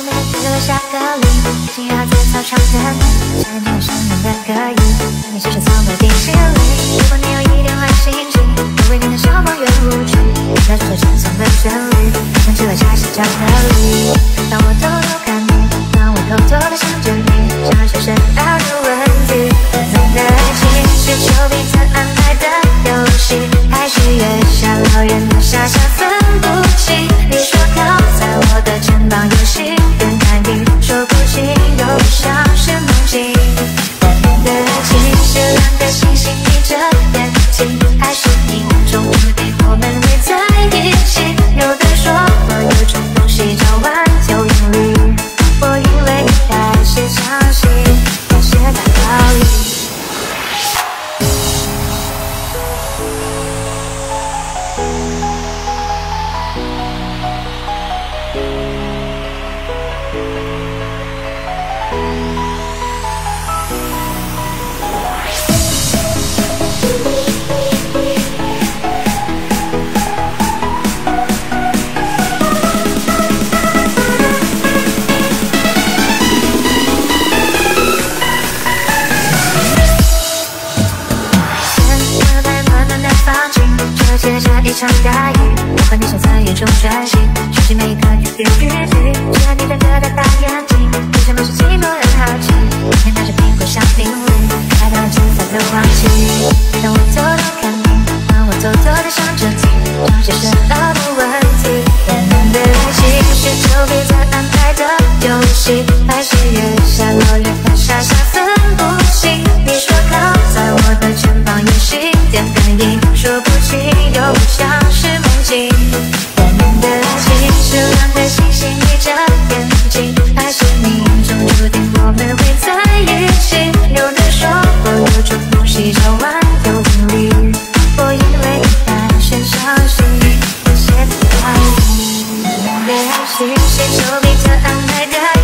我们只留下个零，紧绕在操场等你。夏天有什么人可以？你试试草莓冰淇淋。如果你有一点坏心情，我为你的消防员舞曲。那是这轻松的旋律，想起了恰是巧克场大雨。我和你像在雨中专心，收集每一刻一点日记。只看你瞪着的大眼睛，对什么是寂寞很好奇？每天拿着苹果香槟里，来到了金色的黄金。当我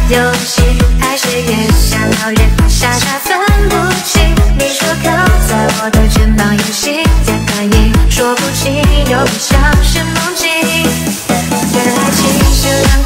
游戏还是月下老人傻傻分不清。你说靠在我的肩膀有心电感应说不清又不像是梦境。我的爱情是两